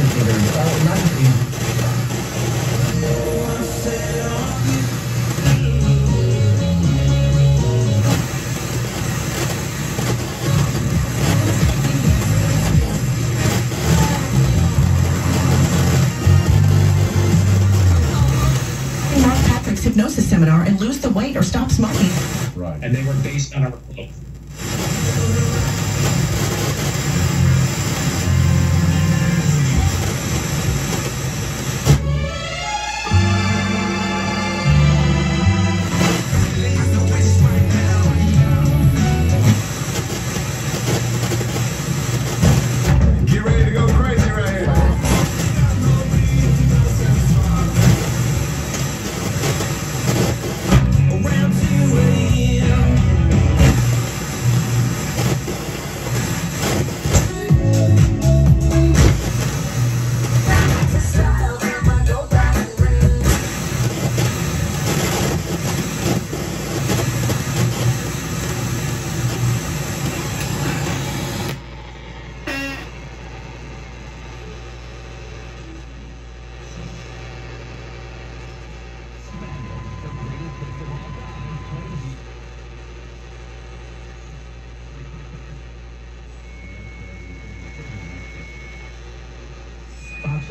considered all 90. hypnosis seminar and lose the weight or stop smoking. Right. And they were based on our.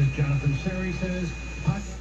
Jonathan Seri says.